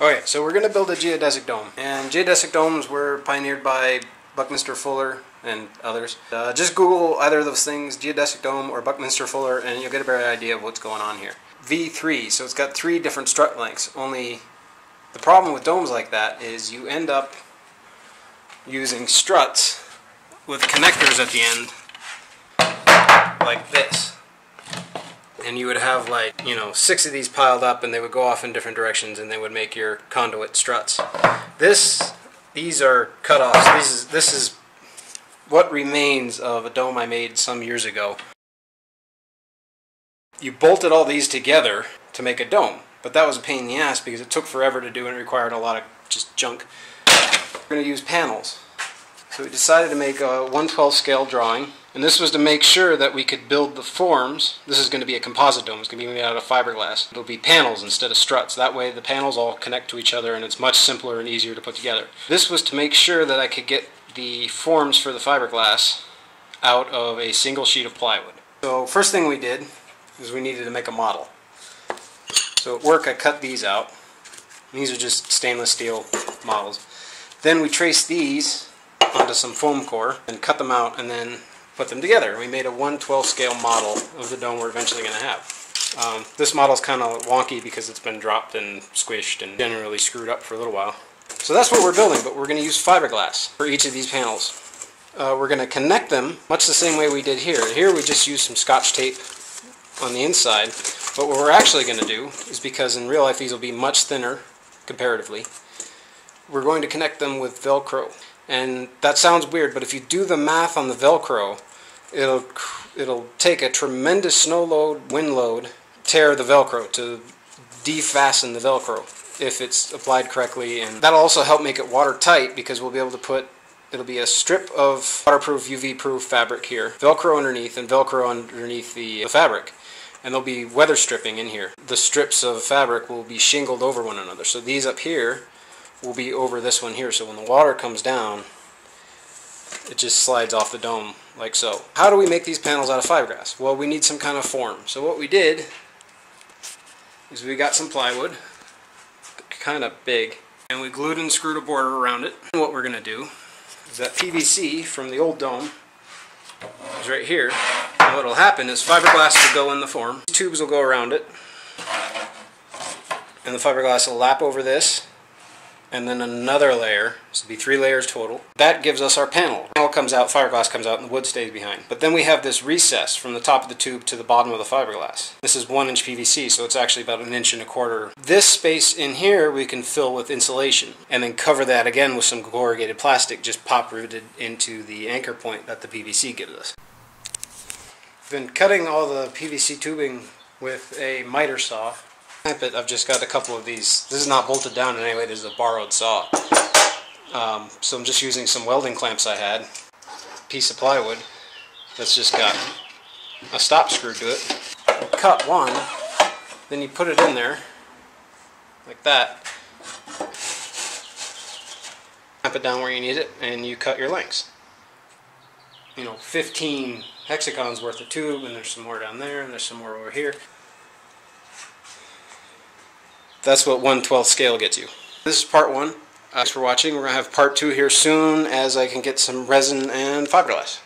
Okay, so we're going to build a geodesic dome. And geodesic domes were pioneered by Buckminster Fuller and others. Uh, just Google either of those things, geodesic dome or Buckminster Fuller, and you'll get a better idea of what's going on here. V3, so it's got three different strut lengths. Only the problem with domes like that is you end up using struts with connectors at the end like this and you would have like you know six of these piled up and they would go off in different directions and they would make your conduit struts. This these are cut offs this is this is what remains of a dome I made some years ago. You bolted all these together to make a dome but that was a pain in the ass because it took forever to do and it required a lot of just junk. We're going to use panels so we decided to make a 112 scale drawing and this was to make sure that we could build the forms. This is going to be a composite dome. It's going to be made out of fiberglass. It'll be panels instead of struts. That way the panels all connect to each other and it's much simpler and easier to put together. This was to make sure that I could get the forms for the fiberglass out of a single sheet of plywood. So first thing we did is we needed to make a model. So at work I cut these out. These are just stainless steel models. Then we traced these onto some foam core and cut them out and then put them together. We made a 112 scale model of the dome we're eventually going to have. Um, this model is kind of wonky because it's been dropped and squished and generally screwed up for a little while. So that's what we're building, but we're going to use fiberglass for each of these panels. Uh, we're going to connect them much the same way we did here. Here we just used some scotch tape on the inside, but what we're actually going to do is because in real life these will be much thinner comparatively, we're going to connect them with Velcro. And that sounds weird, but if you do the math on the Velcro, it'll it'll take a tremendous snow load, wind load, tear the Velcro to defasten the Velcro if it's applied correctly, and that'll also help make it watertight because we'll be able to put it'll be a strip of waterproof, UV-proof fabric here, Velcro underneath, and Velcro underneath the, the fabric. And there'll be weather stripping in here. The strips of fabric will be shingled over one another. So these up here will be over this one here. So when the water comes down, it just slides off the dome like so. How do we make these panels out of fiberglass? Well, we need some kind of form. So what we did is we got some plywood, kind of big, and we glued and screwed a border around it. And what we're going to do is that PVC from the old dome is right here. And what will happen is fiberglass will go in the form. These tubes will go around it. And the fiberglass will lap over this and then another layer, so be three layers total. That gives us our panel. Panel comes out, fiberglass comes out, and the wood stays behind. But then we have this recess from the top of the tube to the bottom of the fiberglass. This is one inch PVC, so it's actually about an inch and a quarter. This space in here we can fill with insulation, and then cover that again with some corrugated plastic, just pop riveted into the anchor point that the PVC gives us. Been cutting all the PVC tubing with a miter saw I've just got a couple of these. This is not bolted down in any way, this is a borrowed saw. Um, so I'm just using some welding clamps I had, piece of plywood that's just got a stop screw to it. Cut one, then you put it in there, like that. Clamp it down where you need it, and you cut your lengths. You know, 15 hexagons worth of tube, and there's some more down there, and there's some more over here. That's what 1 12 scale gets you. This is part one. Uh, thanks for watching. We're going to have part two here soon as I can get some resin and fiberglass.